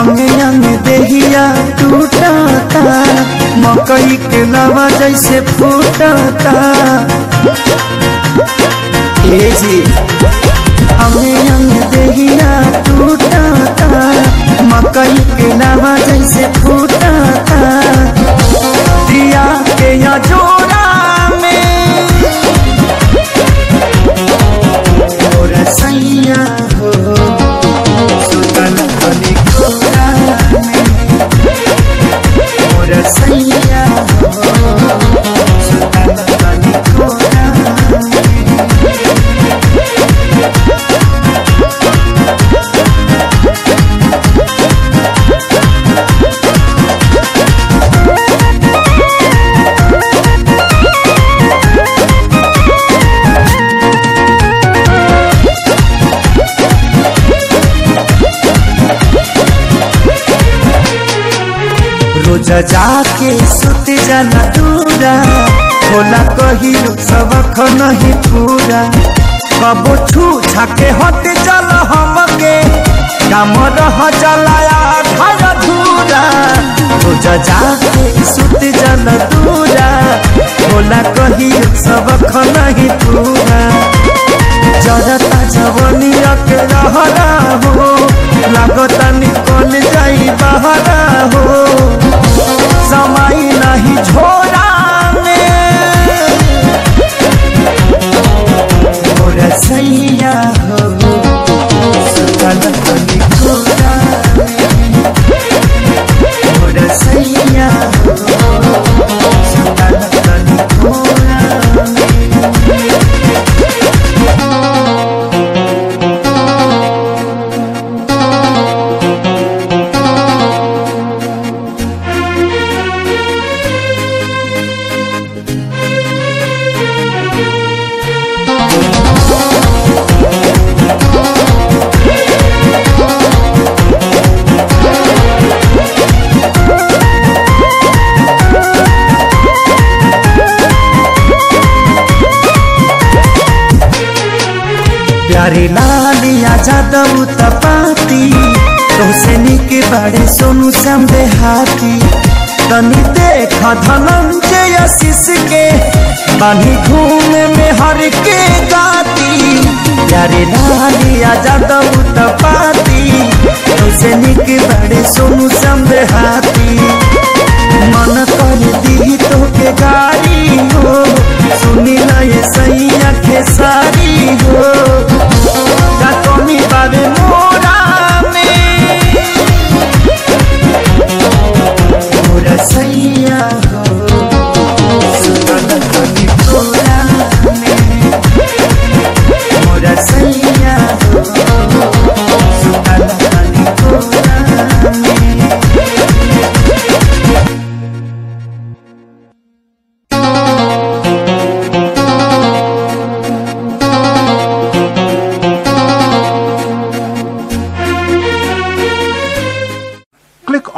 अंग अंग देहिया टूटता मकई के लवा जैसे फूटता। जी। रोज जाके सुत जाना दूरा होला कहियो सबक नहीं पूरा। कबो छू छाके हट चल हमके। काम रह चलाया घर धूरा रोज जाके सुत जाना दूरा होला कहियो सबक नहीं पूरा। falta प्यारे लालिया जादव तपाती तोसे निक बाड़े सोनू समझे हाथी। तनी देख धनंजय आशीष के, बानी घूमे में हर के गाती प्यारे लालिया जादव तपाती तोसे निक बाड़े सोनू समझे हाथी।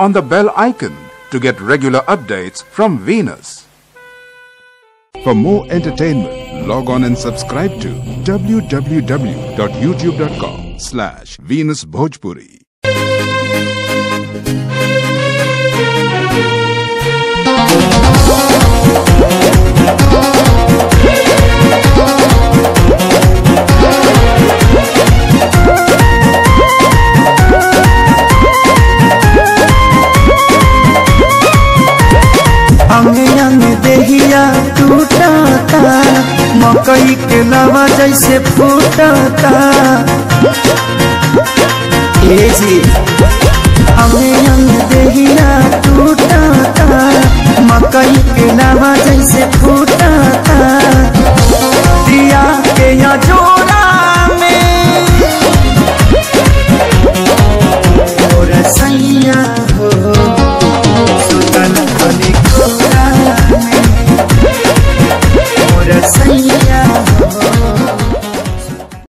On the bell icon to get regular updates from Venus. For more entertainment, log on and subscribe to www.youtube.com slash Venus Bhojpuri. लावा जैसे फूटता टूटता मकई के नवा जैसे फूटता